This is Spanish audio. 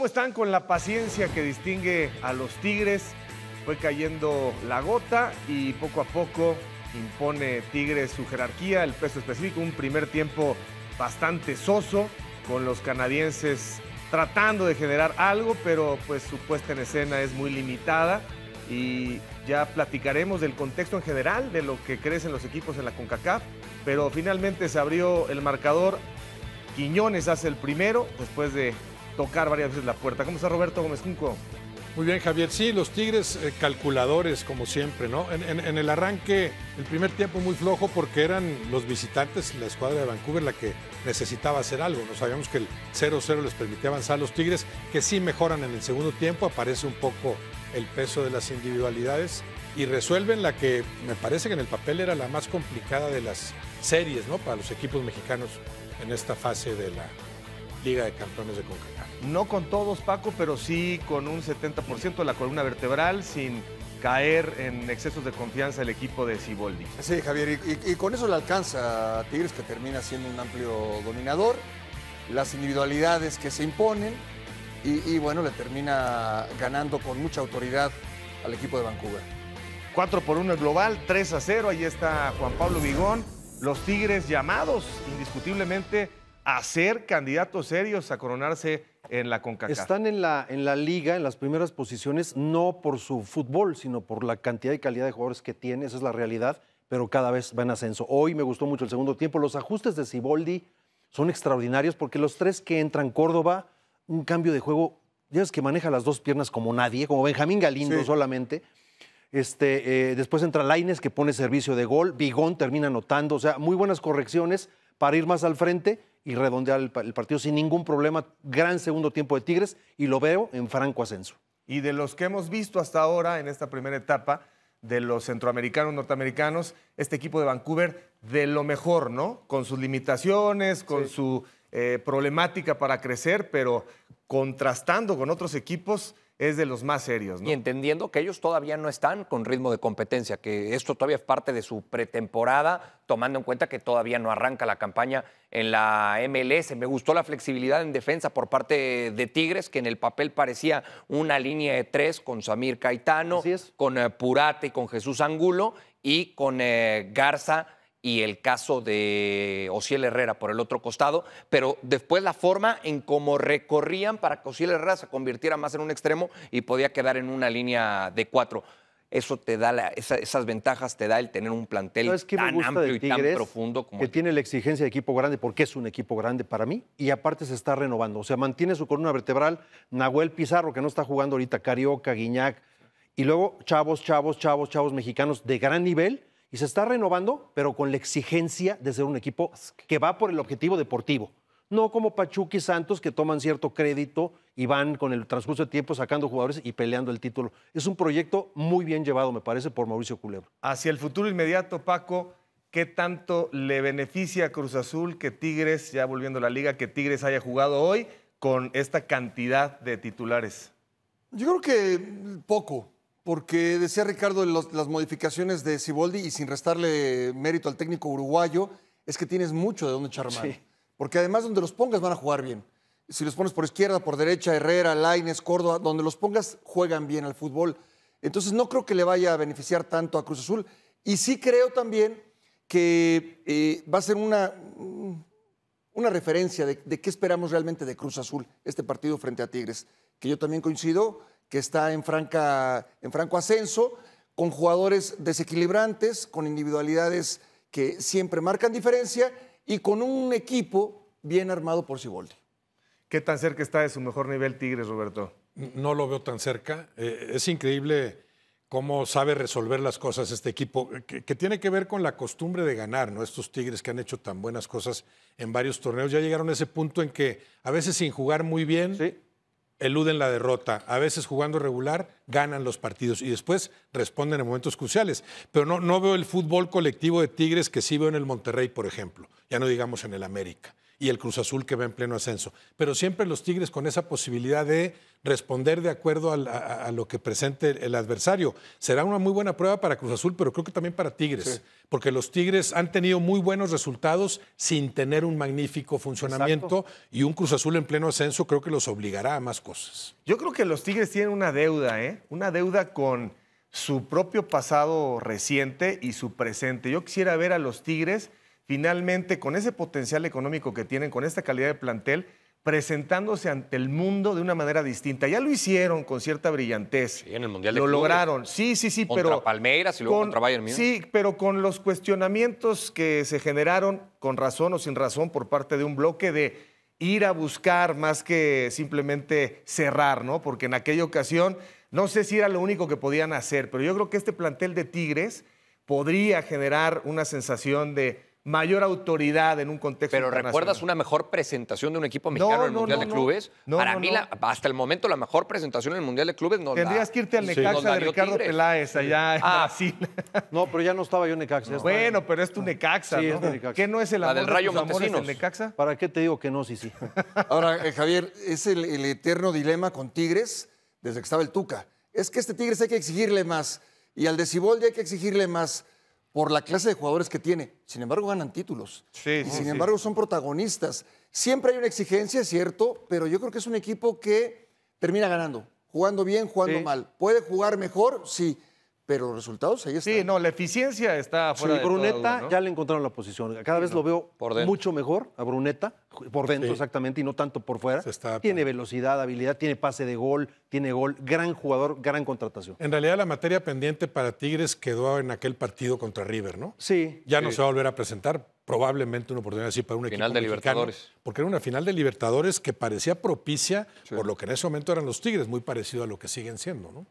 ¿Cómo están con la paciencia que distingue a los Tigres? Fue cayendo la gota y poco a poco impone Tigres su jerarquía, el peso específico, un primer tiempo bastante soso, con los canadienses tratando de generar algo, pero pues su puesta en escena es muy limitada y ya platicaremos del contexto en general, de lo que crecen los equipos en la CONCACAF, pero finalmente se abrió el marcador, Quiñones hace el primero, después de tocar varias veces la puerta. ¿Cómo está Roberto Gómez Junco? Muy bien, Javier. Sí, los Tigres eh, calculadores, como siempre, ¿no? En, en- el arranque, el primer tiempo muy flojo porque eran los visitantes, la escuadra de Vancouver, la que necesitaba hacer algo. No sabíamos que el 0-0 les permitía avanzar los Tigres, que sí mejoran en el segundo tiempo, aparece un poco el peso de las individualidades y resuelven la que me parece que en el papel era la más complicada de las series, ¿no? Para los equipos mexicanos en esta fase de la Liga de Campeones de CONCACAF. No con todos, Paco, pero sí con un 70% de la columna vertebral, sin caer en excesos de confianza el equipo de Ciboldi. Sí, Javier, y, y- y con eso le alcanza a Tigres, que termina siendo un amplio dominador, las individualidades que se imponen, y, y, bueno, le termina ganando con mucha autoridad al equipo de Vancouver. 4 por 1 el global, 3 a 0. Ahí está Juan Pablo Vigón. Los Tigres llamados indiscutiblemente a ser candidatos serios a coronarse en la CONCACAF. Están en la, en la liga, en las primeras posiciones, no por su fútbol, sino por la cantidad y calidad de jugadores que tiene, esa es la realidad, pero cada vez va en ascenso. Hoy me gustó mucho el segundo tiempo. Los ajustes de Siboldi son extraordinarios porque los tres que entran, Córdoba, un cambio de juego, ya es que maneja las dos piernas como nadie, como Benjamín Galindo Sí. solamente. Este, eh, después entra Laines que pone servicio de gol, Bigón termina anotando, o sea, muy buenas correcciones para ir más al frente y redondear el, pa- el partido sin ningún problema. Gran segundo tiempo de Tigres y lo veo en franco ascenso. Y de los que hemos visto hasta ahora en esta primera etapa, de los centroamericanos, norteamericanos, este equipo de Vancouver, de lo mejor, ¿no? Con sus limitaciones, con su eh, problemática para crecer, pero contrastando con otros equipos, es de los más serios, ¿no? Y entendiendo que ellos todavía no están con ritmo de competencia, que esto todavía es parte de su pretemporada, tomando en cuenta que todavía no arranca la campaña en la MLS. Me gustó la flexibilidad en defensa por parte de Tigres, que en el papel parecía una línea de tres con Samir Caetano, con eh, Purate y con Jesús Angulo, y con eh, Garza y el caso de Ociel Herrera por el otro costado, pero después la forma en cómo recorrían para que Ociel Herrera se convirtiera más en un extremo y podía quedar en una línea de cuatro. Eso te da, la- esa- esas ventajas te da el tener un plantel ¿Sabes qué me tan amplio y tan profundo como que el- tiene la exigencia de equipo grande, porque es un equipo grande para mí, y aparte se está renovando. O sea, mantiene su columna vertebral. Nahuel Pizarro, que no está jugando ahorita, Carioca, Guiñac, y luego chavos, chavos, chavos, chavos mexicanos de gran nivel, y se está renovando, pero con la exigencia de ser un equipo que va por el objetivo deportivo. No como Pachuca y Santos que toman cierto crédito y van con el transcurso de tiempo sacando jugadores y peleando el título. Es un proyecto muy bien llevado, me parece, por Mauricio Culebro. Hacia el futuro inmediato, Paco, ¿qué tanto le beneficia a Cruz Azul que Tigres, ya volviendo a la liga, que Tigres haya jugado hoy con esta cantidad de titulares? Yo creo que poco, porque decía Ricardo los- las modificaciones de Siboldi y sin restarle mérito al técnico uruguayo, es que tienes mucho de dónde echar mano. Sí. Porque además donde los pongas van a jugar bien. Si los pones por izquierda, por derecha, Herrera, Laines, Córdoba, donde los pongas juegan bien al fútbol. Entonces no creo que le vaya a beneficiar tanto a Cruz Azul. Y sí creo también que eh, va a ser una, una referencia de, de qué esperamos realmente de Cruz Azul, este partido frente a Tigres, que yo también coincido que está en, franca, en franco ascenso, con jugadores desequilibrantes, con individualidades que siempre marcan diferencia y con un equipo bien armado por Siboldi. ¿Qué tan cerca está de su mejor nivel Tigres, Roberto? No lo veo tan cerca. Eh, es increíble cómo sabe resolver las cosas este equipo, que, que tiene que ver con la costumbre de ganar, ¿no? Estos Tigres que han hecho tan buenas cosas en varios torneos ya llegaron a ese punto en que a veces sin jugar muy bien Sí. Eluden la derrota, a veces jugando regular ganan los partidos y después responden en momentos cruciales. Pero no, no veo el fútbol colectivo de Tigres que sí veo en el Monterrey, por ejemplo, ya no digamos en el América. Y el Cruz Azul que va en pleno ascenso. Pero siempre los Tigres con esa posibilidad de responder de acuerdo a lo que presente el adversario. Será una muy buena prueba para Cruz Azul, pero creo que también para Tigres, porque los Tigres han tenido muy buenos resultados sin tener un magnífico funcionamiento y un Cruz Azul en pleno ascenso creo que los obligará a más cosas. Yo creo que los Tigres tienen una deuda, ¿eh? Una deuda con su propio pasado reciente y su presente. Yo quisiera ver a los Tigres finalmente con ese potencial económico que tienen, con esta calidad de plantel, presentándose ante el mundo de una manera distinta. Ya lo hicieron con cierta brillantez. Sí, en el Mundial de Lo Clubes. lograron. Sí, sí, sí, Contra pero Palmeiras y luego con- contra Bayern Múnich. Sí, pero con los cuestionamientos que se generaron con razón o sin razón por parte de un bloque de ir a buscar más que simplemente cerrar, ¿no? Porque en aquella ocasión no sé si era lo único que podían hacer, pero yo creo que este plantel de Tigres podría generar una sensación de mayor autoridad en un contexto Pero. ¿recuerdas una mejor presentación de un equipo mexicano No, en el no, Mundial no, de. Clubes? No, Para no, mí, no. la- hasta el momento, la mejor presentación en el Mundial de Clubes no Tendrías que irte al Necaxa de Ricardo Tigres. Peláez allá en Ah. Brasil. No, pero ya no estaba yo en Necaxa. bueno, pero es tu Necaxa, Sí, ¿no? es de Necaxa. ¿Qué no es el La del de Rayo Montesinos. el Necaxa? ¿Para qué te digo que no? Sí, sí. Ahora, eh, Javier, es el, el eterno dilema con Tigres desde que estaba el Tuca. Es que este Tigres hay que exigirle más y al de Siboldi hay que exigirle más por la clase de jugadores que tiene. Sin embargo, ganan títulos. Sí, y sin sí. embargo, son protagonistas. Siempre hay una exigencia, es cierto, pero yo creo que es un equipo que termina ganando. Jugando bien, jugando Sí. mal. ¿Puede jugar mejor? Sí. Pero los resultados ahí están. Sí, no, la eficiencia está Sí, fuera de toda Bruneta duda, ¿no? ya le encontraron la posición. Cada vez lo veo Por dentro. mucho mejor a Bruneta, por dentro Sí. exactamente, y no tanto por fuera. Está tiene velocidad, habilidad, tiene pase de gol, tiene gol. Gran jugador, gran contratación. En realidad la materia pendiente para Tigres quedó en aquel partido contra River, ¿no? Sí. Ya no se va a volver a presentar, probablemente una oportunidad así para un Final equipo de mexicano, Libertadores. Porque era una final de Libertadores que parecía propicia por lo que en ese momento eran los Tigres, muy parecido a lo que siguen siendo, ¿no?